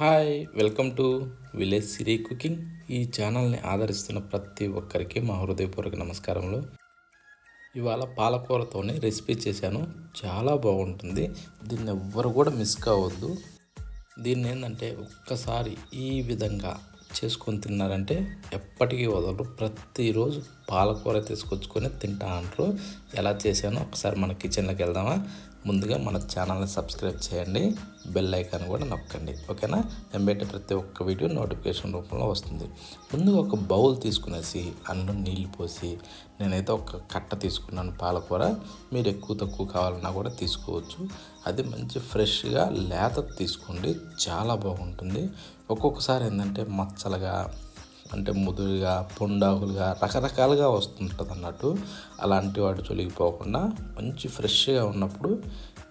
Hi welcome to village Siri cooking. ఈ ఛానల్ని ఆదరిస్తున్న ప్రతి ఒక్కరికి మా హృదయపూర్వక నమస్కారములు. ఇవాళ పాలకూరతోనే రెసిపీ చేశాను. చాలా బాగుంటుంది. దీన్ని ఎవ్వరు కూడా మిస్ కావద్దు. దీన్ని ఏంటంటే ఒక్కసారి ఈ విధంగా చేసుకొని తిన్నారంటే ఎప్పటికీ వదలరు. ప్రతిరోజు పాలకూర తీసుకొచ్చుకొని తింటా అంటారు. ఎలా చేశానో ఒకసారి మన కిచెన్లోకి వెళ్దామా? ముందుగా మన ఛానల్ని సబ్స్క్రైబ్ చేయండి. బెల్ ఐకాన్ కూడా నొక్కండి. ఓకేనా? నేను ప్రతి ఒక్క వీడియో నోటిఫికేషన్ రూపంలో వస్తుంది. ముందుగా ఒక బౌల్ తీసుకునేసి అందులో నీళ్ళు పోసి నేనైతే ఒక కట్ట తీసుకున్నాను పాలకూర. మీరు ఎక్కువ తక్కువ కావాలన్నా కూడా తీసుకోవచ్చు. అది మంచి ఫ్రెష్గా లేత తీసుకోండి. చాలా బాగుంటుంది. ఒక్కొక్కసారి ఏంటంటే మచ్చలుగా అంటే ముదురుగా పొండాకులుగా రకరకాలుగా వస్తుంటుంది అన్నట్టు అలాంటి వాటి తొలగిపోకుండా మంచి ఫ్రెష్గా ఉన్నప్పుడు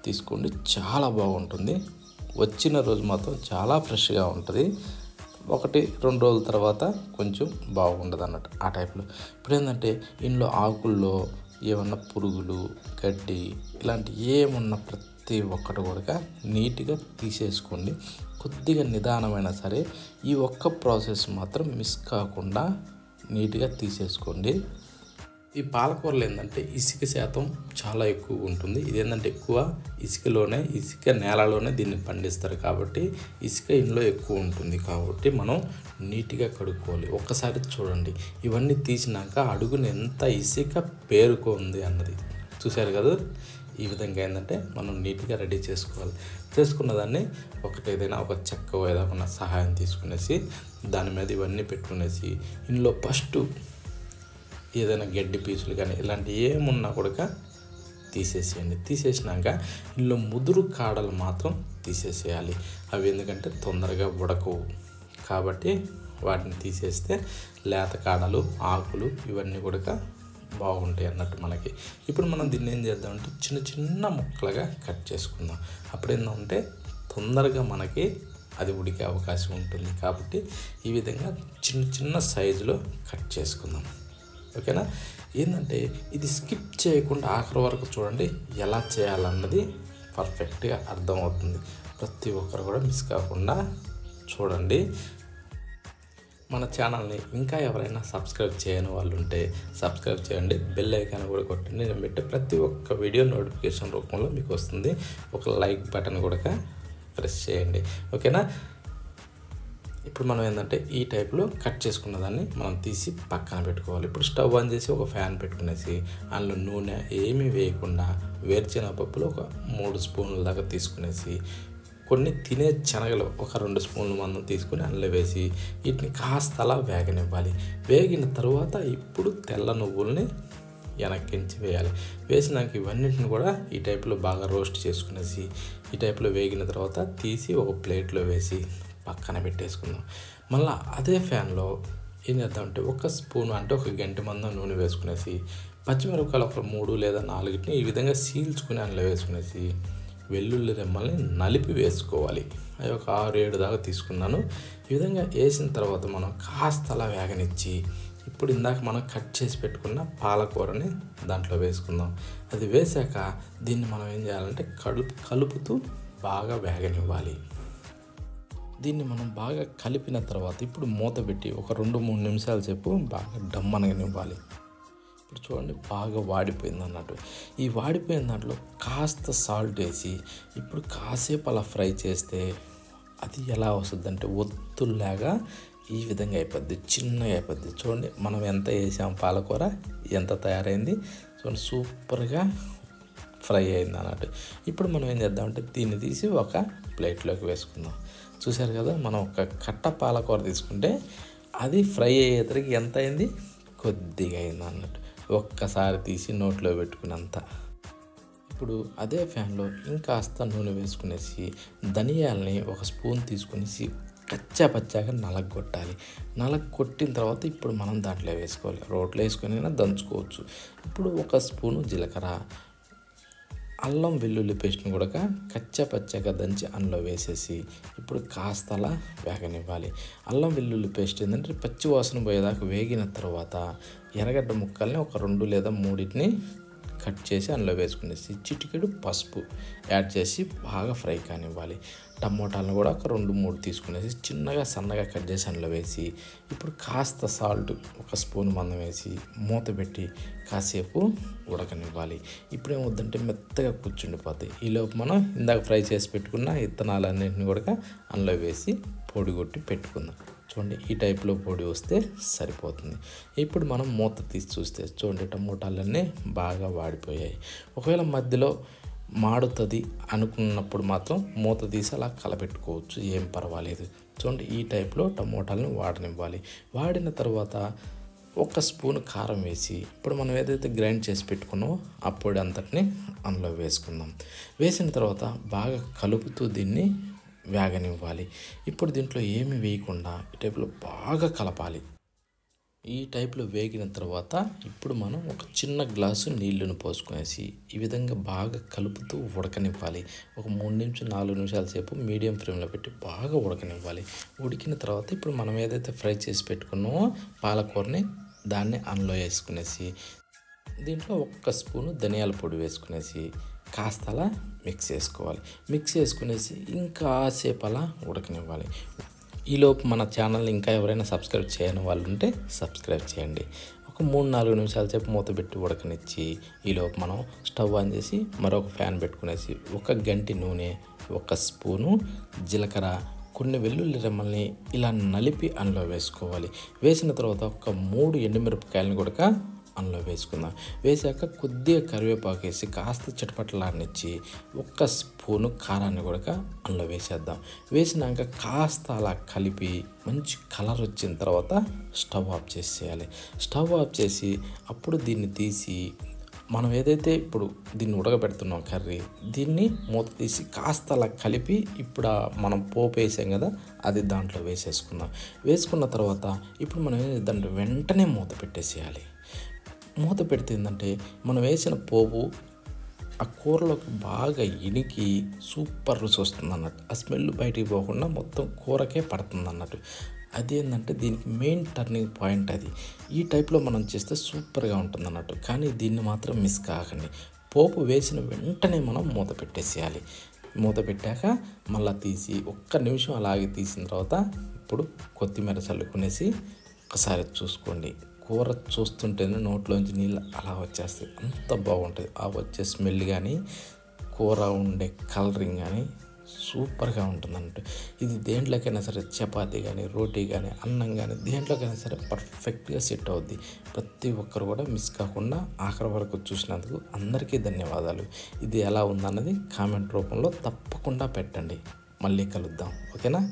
తీసుకోండి. చాలా బాగుంటుంది. వచ్చిన రోజు మాత్రం చాలా ఫ్రెష్గా ఉంటుంది. ఒకటి రెండు రోజుల తర్వాత కొంచెం బాగుండదు అన్నట్టు ఆ టైప్లో. ఇప్పుడు ఏంటంటే ఇంట్లో ఆకుల్లో ఏమన్నా పురుగులు గడ్డి ఇలాంటి ఏమున్న ప్రతి ప్రతి ఒక్కటి కూడా నీట్గా తీసేసుకోండి. కొద్దిగా నిదానమైనా సరే ఈ ఒక్క ప్రాసెస్ మాత్రం మిస్ కాకుండా నీట్గా తీసేసుకోండి. ఈ పాలకూరలు ఏంటంటే ఇసుక శాతం చాలా ఎక్కువ ఉంటుంది. ఇదేంటంటే ఎక్కువ ఇసుకలోనే ఇసుక నేలలోనే దీన్ని పండిస్తారు కాబట్టి ఇసుక ఇంట్లో ఎక్కువ ఉంటుంది కాబట్టి మనం నీట్గా కడుక్కోవాలి. ఒక్కసారి చూడండి. ఇవన్నీ తీసినాక అడుగున ఎంత ఇసుక పేరుకుంది అన్నది. చూశారు కదా? ఈ విధంగా ఏంటంటే మనం నీట్గా రెడీ చేసుకోవాలి. చేసుకున్న దాన్ని ఒకటి ఏదైనా ఒక చెక్క ఏదైనా సహాయం తీసుకునేసి దాని మీద ఇవన్నీ పెట్టుకునేసి ఇందులో ఫస్ట్ ఏదైనా గడ్డి పీసులు కానీ ఇలాంటి ఏమున్నా కూడా తీసేసేయండి. తీసేసినాక ఇందులో ముదురు కాడలు మాత్రం తీసేసేయాలి. అవి ఎందుకంటే తొందరగా ఉడకవు. కాబట్టి వాటిని తీసేస్తే లేత కాడలు ఆకులు ఇవన్నీ కూడా బాగుంటాయి అన్నట్టు మనకి. ఇప్పుడు మనం దీన్ని ఏం చేద్దామంటే చిన్న చిన్న ముక్కలుగా కట్ చేసుకుందాం. అప్పుడేందంటే తొందరగా మనకి అది ఉడికే అవకాశం ఉంటుంది. కాబట్టి ఈ విధంగా చిన్న చిన్న సైజులో కట్ చేసుకుందాం. ఓకేనా? ఏంటంటే ఇది స్కిప్ చేయకుండా ఆఖరి వరకు చూడండి ఎలా చేయాలన్నది పర్ఫెక్ట్గా అర్థమవుతుంది. ప్రతి ఒక్కరు కూడా మిస్ కాకుండా చూడండి. మన ఛానల్ని ఇంకా ఎవరైనా సబ్స్క్రైబ్ చేయని వాళ్ళు ఉంటే సబ్స్క్రైబ్ చేయండి బెల్ ఐకాన్ కూడా కొట్టండి. నేను పెట్టే ప్రతి ఒక్క వీడియో నోటిఫికేషన్ రూపంలో మీకు వస్తుంది. ఒక లైక్ బటన్ కూడా ప్రెస్ చేయండి. ఓకేనా? ఇప్పుడు మనం ఏంటంటే ఈ టైప్లో కట్ చేసుకున్న దాన్ని మనం తీసి పక్కన పెట్టుకోవాలి. ఇప్పుడు స్టవ్ ఆన్ చేసి ఒక ఫ్యాన్ పెట్టుకునేసి అందులో నూనె ఏమీ వేయకుండా వేరుచెనగ పప్పులు ఒక మూడు స్పూన్ల దాకా తీసుకునేసి కొన్ని తినే శనగలు ఒక రెండు స్పూన్ల మందం తీసుకుని అందులో వేసి వీటిని కాస్త అలా వేగనివ్వాలి. వేగిన తర్వాత ఇప్పుడు తెల్ల నువ్వుల్ని వెనక్కించి వేయాలి. వేసినాక ఇవన్నిటిని కూడా ఈ టైప్లో బాగా రోస్ట్ చేసుకునేసి ఈ టైప్లో వేగిన తర్వాత తీసి ఒక ప్లేట్లో వేసి పక్కన పెట్టేసుకుందాం. మళ్ళీ అదే ఫ్యాన్లో ఏం చేద్దామంటే ఒక స్పూన్ అంటే ఒక గంట మందం నూనె వేసుకునేసి పచ్చిమిరపకాయలు ఒక మూడు లేదా నాలుగుని ఈ విధంగా సీల్చుకుని అందులో వేసుకునేసి వెల్లుల్లి రెమ్మల్ని నలిపి వేసుకోవాలి. అవి ఒక ఆరు ఏడు దాకా తీసుకున్నాను. ఈ విధంగా వేసిన తర్వాత మనం కాస్త అలా వేగనిచ్చి ఇప్పుడు ఇందాక మనం కట్ చేసి పెట్టుకున్న పాలకూరని దాంట్లో వేసుకుందాం. అది వేసాక దీన్ని మనం ఏం చేయాలంటే కలుపు కలుపుతూ బాగా వేగనివ్వాలి. దీన్ని మనం బాగా కలిపిన తర్వాత ఇప్పుడు మూత పెట్టి ఒక రెండు మూడు నిమిషాల సేపు బాగా డమ్మనగనివ్వాలి. ఇప్పుడు చూడండి బాగా వాడిపోయింది అన్నట్టు. ఈ వాడిపోయిన దాంట్లో కాస్త సాల్ట్ వేసి ఇప్పుడు కాసేపు అలా ఫ్రై చేస్తే అది ఎలా వస్తుంది అంటే ఒత్తుల్లాగా ఈ విధంగా అయిపోద్ది చిన్నగా అయిపోద్ది. చూడండి మనం ఎంత వేసాం పాలకూర ఎంత తయారైంది. చూడండి సూపర్గా ఫ్రై అయింది అన్నట్టు. ఇప్పుడు మనం ఏం చేద్దామంటే దీన్ని తీసి ఒక ప్లేట్లోకి వేసుకుందాం. చూశారు కదా మనం ఒక కట్ట పాలకూర తీసుకుంటే అది ఫ్రై అయ్యేసరికి ఎంత అయింది? కొద్దిగా అయింది అన్నట్టు. ఒక్కసారి తీసి నోట్లో పెట్టుకున్నంత. ఇప్పుడు అదే ఫ్యాన్లో ఇంకాస్త నూనె వేసుకునేసి ధనియాలని ఒక స్పూన్ తీసుకునేసి కచ్చా పచ్చాగా నలగొట్టాలి నలగొట్టిన తర్వాత ఇప్పుడు మనం దాంట్లో వేసుకోవాలి. రోట్లో వేసుకొని దంచుకోవచ్చు. ఇప్పుడు ఒక స్పూను జీలకర్ర అల్లం వెల్లుల్లి పేస్ట్ని కూడా కచ్చా పచ్చగా దంచి అందులో వేసేసి ఇప్పుడు కాస్త అలా వేగనివ్వాలి. అల్లం వెల్లుల్లి పేస్ట్ ఏంటంటే పచ్చి వాసన పోయేదాకా వేగిన తర్వాత ఎర్రగడ్డ ముక్కల్ని ఒక రెండు లేదా మూడింటిని కట్ చేసి అందులో వేసుకునేసి చిటికెడు పసుపు యాడ్ చేసి బాగా ఫ్రై కానివ్వాలి. టమోటాలను కూడా ఒక రెండు మూడు తీసుకునేసి చిన్నగా సన్నగా కట్ చేసి అందులో వేసి ఇప్పుడు కాస్త సాల్ట్ ఒక స్పూన్ మందం వేసి మూత పెట్టి కాసేపు ఉడకనివ్వాలి. ఇప్పుడు ఏమవుద్దంటే మెత్తగా కూర్చుండిపోతాయి. ఈలోపు మనం ఇందాక ఫ్రై చేసి పెట్టుకున్న విత్తనాలన్నింటినీ కూడా అందులో వేసి పొడి కొట్టి పెట్టుకుందాం. చూడండి ఈ టైప్లో పొడి వస్తే సరిపోతుంది. ఇప్పుడు మనం మూత తీసి చూస్తే చూడండి టమోటాలన్నీ బాగా వాడిపోయాయి. ఒకవేళ మధ్యలో మాడుతుంది అనుకున్నప్పుడు మాత్రం మూత తీసి అలా కలపెట్టుకోవచ్చు ఏం పర్వాలేదు. చూడండి ఈ టైప్లో టమోటాలను వాడనివ్వాలి. వాడిన తర్వాత ఒక స్పూన్ కారం వేసి ఇప్పుడు మనం ఏదైతే గ్రైండ్ చేసి పెట్టుకున్నామో ఆ పొడి అంతటిని అందులో వేసుకుందాం. వేసిన తర్వాత బాగా కలుపుతూ దీన్ని వేగనివ్వాలి. ఇప్పుడు దీంట్లో ఏమి వేయకుండా ఈ టైప్లో బాగా కలపాలి. ఈ టైప్లో వేగిన తర్వాత ఇప్పుడు మనం ఒక చిన్న గ్లాసు నీళ్ళను పోసుకునేసి ఈ విధంగా బాగా కలుపుతూ ఉడకనివ్వాలి. ఒక మూడు నిమిషం నాలుగు నిమిషాల సేపు మీడియం ఫ్లేమ్లో పెట్టి బాగా ఉడకనివ్వాలి. ఉడికిన తర్వాత ఇప్పుడు మనం ఏదైతే ఫ్రై చేసి పెట్టుకున్నామో పాలకూరని దాన్ని అందులో వేసుకునేసి దీంట్లో ఒక్క స్పూను ధనియాల పొడి వేసుకునేసి కాస్త అలా మిక్స్ చేసుకోవాలి. మిక్స్ చేసుకునేసి ఇంకా సేపు అలా ఉడకనివ్వాలి. ఈలోపు మన ఛానల్ని ఇంకా ఎవరైనా సబ్స్క్రైబ్ చేయని వాళ్ళు ఉంటే సబ్స్క్రైబ్ చేయండి. ఒక మూడు నాలుగు నిమిషాల సేపు మూత పెట్టి ఉడకనిచ్చి ఈలోపు మనం స్టవ్ ఆన్ చేసి మరొక ఫ్యాన్ పెట్టుకునేసి ఒక గంటి నూనె ఒక స్పూను జీలకర్ర కొన్ని వెల్లుల్లి రెమ్మల్ని ఇలా నలిపి అందులో వేసుకోవాలి. వేసిన తర్వాత ఒక మూడు ఎండుమిరపకాయలను కూడా అందులో వేసుకుందాం. వేసాక కొద్దిగా కరివేపాకు వేసి కాస్త చిటపటలాడినిచ్చి ఒక్క స్పూను కారాన్ని కూడా అందులో వేసేద్దాం. వేసినాక కాస్త అలా కలిపి మంచి కలర్ వచ్చిన తర్వాత స్టవ్ ఆఫ్ చేసేయాలి. స్టవ్ ఆఫ్ చేసి అప్పుడు దీన్ని తీసి మనం ఏదైతే ఇప్పుడు దీన్ని ఉడకబెడుతున్నాం కర్రీ దీన్ని మూత తీసి కాస్త అలా కలిపి ఇప్పుడు మనం పోపు వేసాం కదా అది దాంట్లో వేసేసుకుందాం. వేసుకున్న తర్వాత ఇప్పుడు మనం దాంట్లో వెంటనే మూత పెట్టేసేయాలి. మూత పెడితే ఏంటంటే మనం వేసిన పోపు ఆ కూరలోకి బాగా ఇనికి సూపర్ రుచి వస్తుంది అన్నట్టు ఆ స్మెల్ బయటికి పోకుండా మొత్తం కూరకే పడుతుంది అన్నట్టు అదేంటంటే దీనికి మెయిన్ టర్నింగ్ పాయింట్ అది. ఈ టైప్లో మనం చేస్తే సూపర్గా ఉంటుంది అన్నట్టు కానీ దీన్ని మాత్రం మిస్ కాకండి. పోపు వేసిన వెంటనే మనం మూత పెట్టేసేయాలి. మూత పెట్టాక మళ్ళీ తీసి ఒక్క నిమిషం అలాగే తీసిన తర్వాత ఇప్పుడు కొత్తిమీర చల్లుకునేసి ఒకసారి చూసుకోండి. కూర చూస్తుంటేనే నోట్లోంచి నీళ్ళు అలా వచ్చేస్తాయి. అంత బాగుంటుంది ఆ వచ్చే స్మెల్ కానీ కూర ఉండే కలరింగ్ కానీ సూపర్గా ఉంటుందంట ఇది దేంట్లోకైనా సరే చపాతీ కానీ రోటీ కానీ అన్నం కానీ దేంట్లోకైనా సరే పర్ఫెక్ట్గా సెట్ అవుద్ది. ప్రతి ఒక్కరు కూడా మిస్ కాకుండా ఆఖరి వరకు చూసినందుకు అందరికీ ధన్యవాదాలు. ఇది ఎలా ఉందన్నది కామెంట్ రూపంలో తప్పకుండా పెట్టండి. మళ్ళీ కలుద్దాం. ఓకేనా?